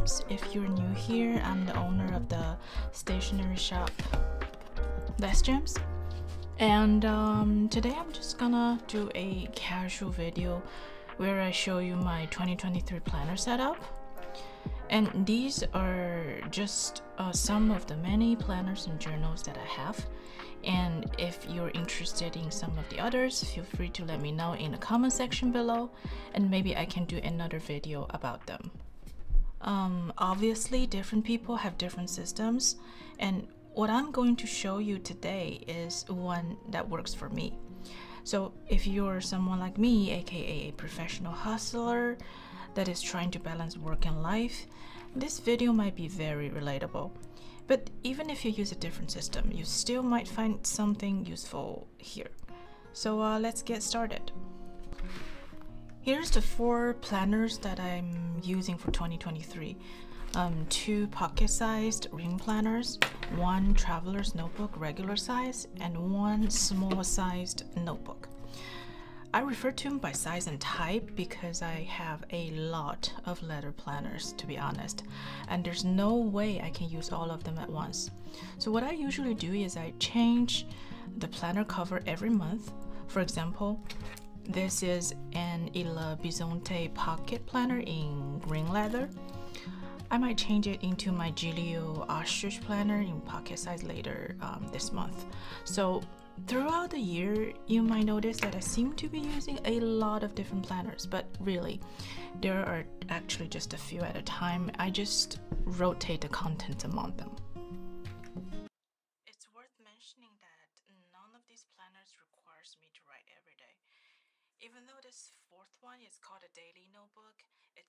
If you're new here, I'm the owner of the stationery shop Desk Gems. And um, today I'm just gonna do a casual video where I show you my 2023 planner setup. And these are just uh, some of the many planners and journals that I have. And if you're interested in some of the others, feel free to let me know in the comment section below, and maybe I can do another video about them. Um, obviously, different people have different systems, and what I'm going to show you today is one that works for me. So, if you're someone like me, aka a professional hustler that is trying to balance work and life, this video might be very relatable. But even if you use a different system, you still might find something useful here. So uh, let's get started. Here's the four planners that I'm using for 2023. Um, two pocket-sized ring planners, one traveler's notebook regular size, and one small-sized notebook. I refer to them by size and type because I have a lot of letter planners, to be honest, and there's no way I can use all of them at once. So, what I usually do is I change the planner cover every month. For example, this is an Il Bisonte pocket planner in green leather. I might change it into my Giglio ostrich planner in pocket size later um, this month. So Throughout the year, you might notice that I seem to be using a lot of different planners, but really, there are actually just a few at a time. I just rotate the content among them.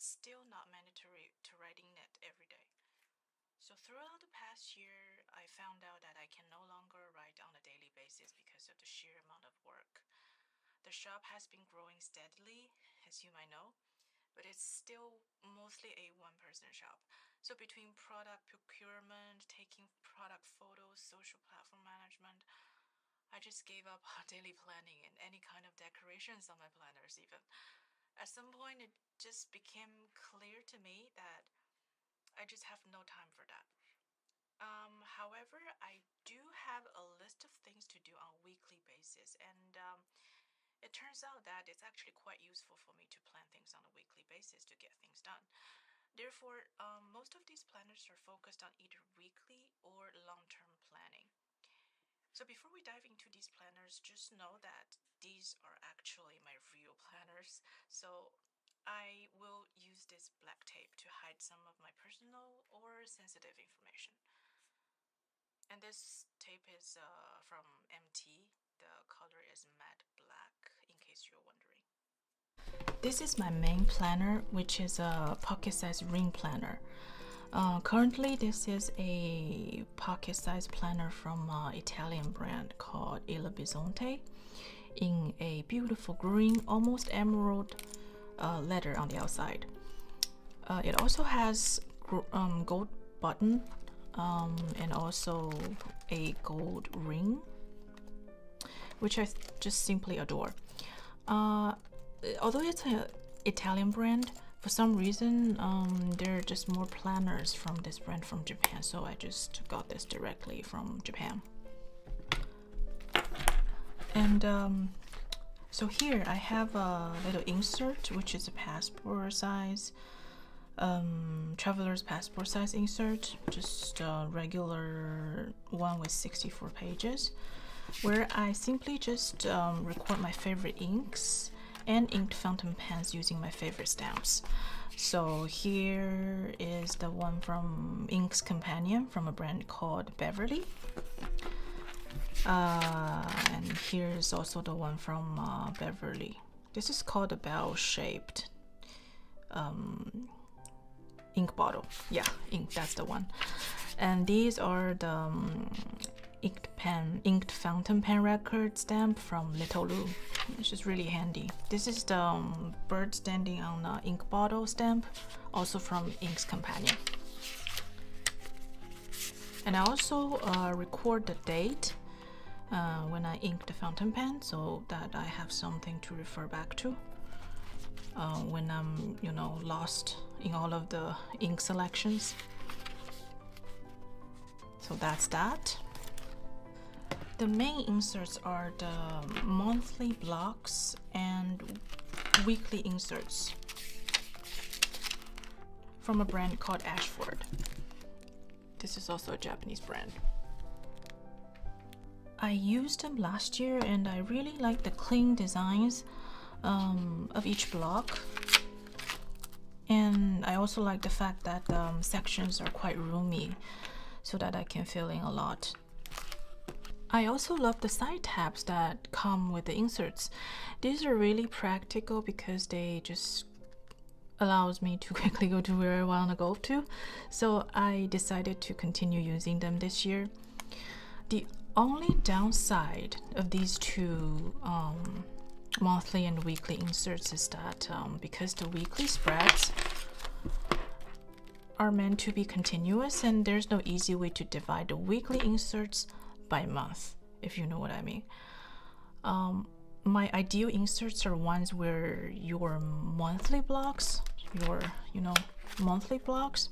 It's still not mandatory to writing it every day. So, throughout the past year, I found out that I can no longer write on a daily basis because of the sheer amount of work. The shop has been growing steadily, as you might know, but it's still mostly a one person shop. So, between product procurement, taking product photos, social platform management, I just gave up on daily planning and any kind of decorations on my planners, even. At some point, it just became clear to me that I just have no time for that. Um, however, I do have a list of things to do on a weekly basis, and um, it turns out that it's actually quite useful for me to plan things on a weekly basis to get things done. Therefore, um, most of these planners are focused on either weekly or long term planning. So, before we dive into these planners, just know that these are actually my real planners. So, I will use this black tape to hide some of my personal or sensitive information. And this tape is uh, from MT. The color is matte black, in case you're wondering. This is my main planner, which is a pocket-sized ring planner. Uh, currently, this is a pocket-sized planner from an Italian brand called Il Bisonte in a beautiful green, almost emerald uh, letter on the outside. Uh, it also has um, gold button um, and also a gold ring, which I just simply adore. Uh, although it's an Italian brand, for some reason um, there are just more planners from this brand from Japan, so I just got this directly from Japan. And um, so here I have a little insert, which is a passport size, um, traveler's passport size insert, just a regular one with 64 pages, where I simply just um, record my favorite inks and inked fountain pens using my favorite stamps. So here is the one from Inks Companion from a brand called Beverly. Uh, and here's also the one from uh, Beverly. This is called a bell-shaped um, ink bottle. Yeah, ink. That's the one. And these are the um, inked pen, inked fountain pen record stamp from Little Lou. It's just really handy. This is the um, bird standing on the ink bottle stamp, also from Inks Companion. And I also uh, record the date uh, when I ink the fountain pen so that I have something to refer back to. uh, when I'm, you know, lost in all of the ink selections. So that's that. The main inserts are the monthly blocks and weekly inserts from a brand called Ashford. This is also a Japanese brand. I used them last year and I really like the clean designs um, of each block. And I also like the fact that um, sections are quite roomy so that I can fill in a lot. I also love the side tabs that come with the inserts. These are really practical because they just allows me to quickly go to where I want to go to. So I decided to continue using them this year. The only downside of these two um, monthly and weekly inserts is that um, because the weekly spreads are meant to be continuous and there's no easy way to divide the weekly inserts by month, if you know what I mean. Um, my ideal inserts are ones where your monthly blocks, your you know monthly blocks,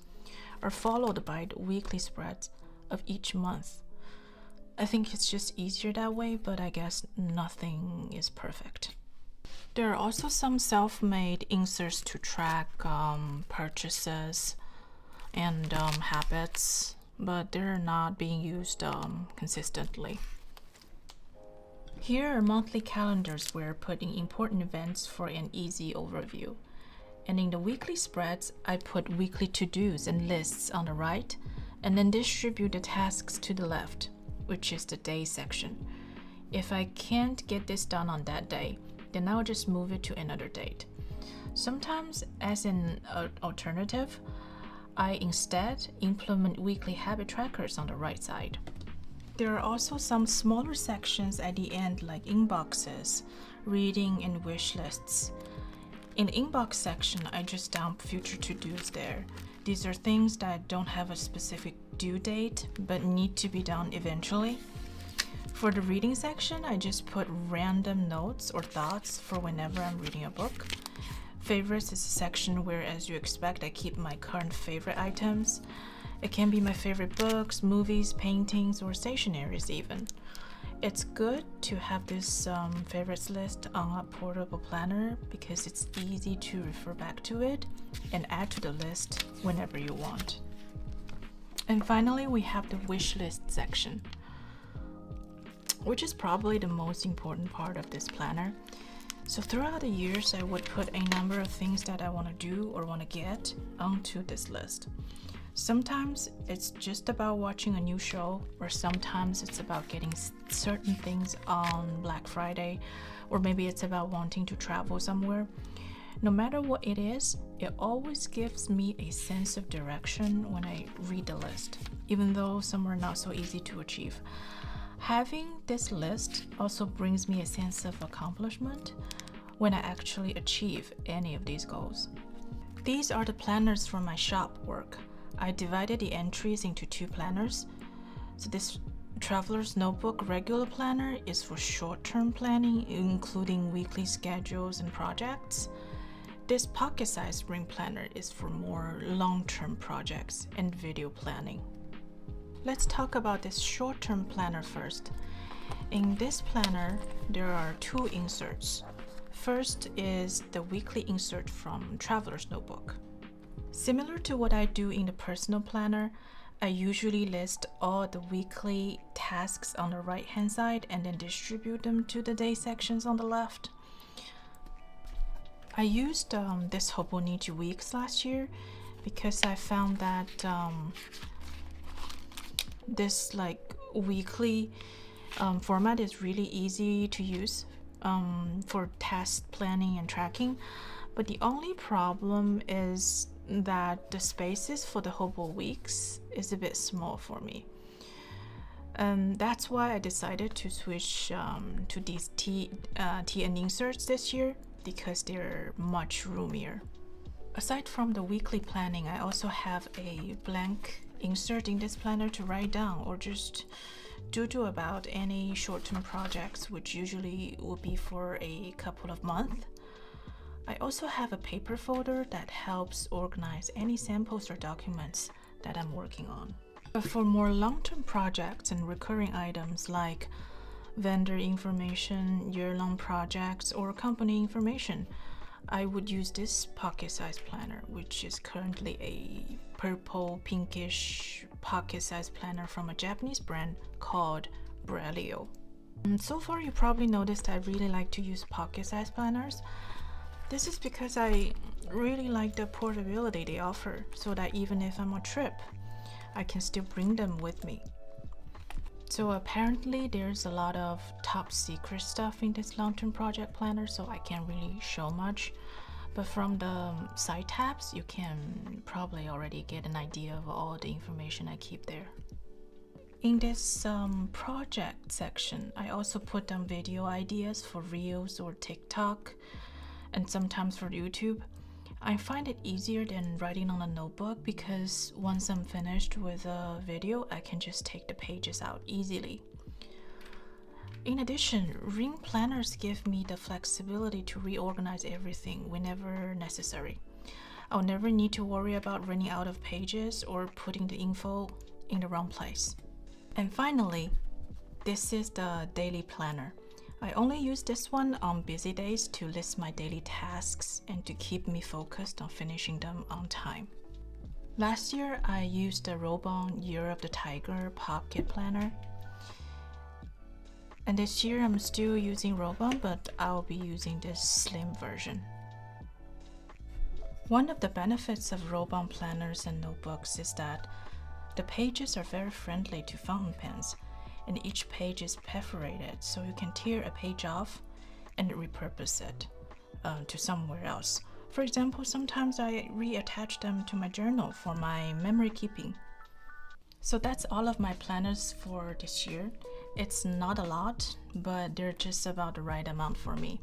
are followed by the weekly spreads of each month. I think it's just easier that way, but I guess nothing is perfect. There are also some self-made inserts to track um, purchases and um, habits but they're not being used um, consistently. Here are monthly calendars where putting important events for an easy overview. And in the weekly spreads, I put weekly to-dos and lists on the right, and then distribute the tasks to the left, which is the day section. If I can't get this done on that day, then I'll just move it to another date. Sometimes, as an uh, alternative, I instead implement weekly habit trackers on the right side. There are also some smaller sections at the end like inboxes, reading, and wish lists. In the inbox section, I just dump future to-dos there. These are things that don't have a specific due date but need to be done eventually. For the reading section, I just put random notes or thoughts for whenever I'm reading a book. Favorites is a section where, as you expect, I keep my current favorite items. It can be my favorite books, movies, paintings, or stationaries even. It's good to have this um, favorites list on a portable planner because it's easy to refer back to it and add to the list whenever you want. And finally, we have the wish list section, which is probably the most important part of this planner. So throughout the years, I would put a number of things that I want to do or want to get onto this list. Sometimes it's just about watching a new show, or sometimes it's about getting certain things on Black Friday, or maybe it's about wanting to travel somewhere. No matter what it is, it always gives me a sense of direction when I read the list, even though some are not so easy to achieve. Having this list also brings me a sense of accomplishment when I actually achieve any of these goals. These are the planners for my shop work. I divided the entries into two planners. So this Traveler's Notebook regular planner is for short-term planning, including weekly schedules and projects. This pocket-sized ring planner is for more long-term projects and video planning. Let's talk about this short-term planner first. In this planner, there are two inserts. First is the weekly insert from Traveler's Notebook. Similar to what I do in the personal planner, I usually list all the weekly tasks on the right hand side and then distribute them to the day sections on the left. I used um, this Hobonichi Weeks last year because I found that um, this like weekly um, format is really easy to use um, for task planning and tracking. But the only problem is that the spaces for the Hobo weeks is a bit small for me. And that's why I decided to switch um, to these T, uh, TN inserts this year because they're much roomier. Aside from the weekly planning, I also have a blank insert in this planner to write down or just doodle about any short-term projects which usually will be for a couple of months. I also have a paper folder that helps organize any samples or documents that I'm working on. But for more long-term projects and recurring items like vendor information, year-long projects, or company information, I would use this pocket-sized planner, which is currently a purple pinkish pocket-sized planner from a Japanese brand called Braillio. And mm, so far you probably noticed I really like to use pocket-sized planners. This is because I really like the portability they offer so that even if I'm on a trip, I can still bring them with me. So apparently there's a lot of top secret stuff in this long-term project planner so I can't really show much. But from the side tabs, you can probably already get an idea of all the information I keep there. In this um, project section, I also put down video ideas for Reels or TikTok and sometimes for YouTube. I find it easier than writing on a notebook because once I'm finished with a video, I can just take the pages out easily. In addition, ring planners give me the flexibility to reorganize everything whenever necessary. I'll never need to worry about running out of pages or putting the info in the wrong place. And finally, this is the daily planner. I only use this one on busy days to list my daily tasks and to keep me focused on finishing them on time. Last year, I used the Rollbahn Year of the Tiger Pocket Planner. And this year, I'm still using Rollbahn, but I'll be using this slim version. One of the benefits of Rollbahn planners and notebooks is that the pages are very friendly to fountain pens and each page is perforated so you can tear a page off and repurpose it uh, to somewhere else. For example, sometimes I reattach them to my journal for my memory keeping. So that's all of my planners for this year. It's not a lot, but they're just about the right amount for me.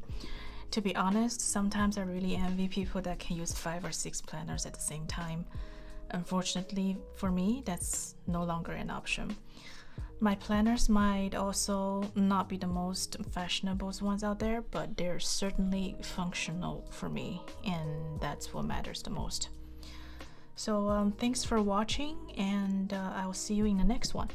To be honest, sometimes I really envy people that can use five or six planners at the same time. Unfortunately, for me, that's no longer an option. My planners might also not be the most fashionable ones out there, but they're certainly functional for me, and that's what matters the most. So, um, thanks for watching, and uh, I will see you in the next one.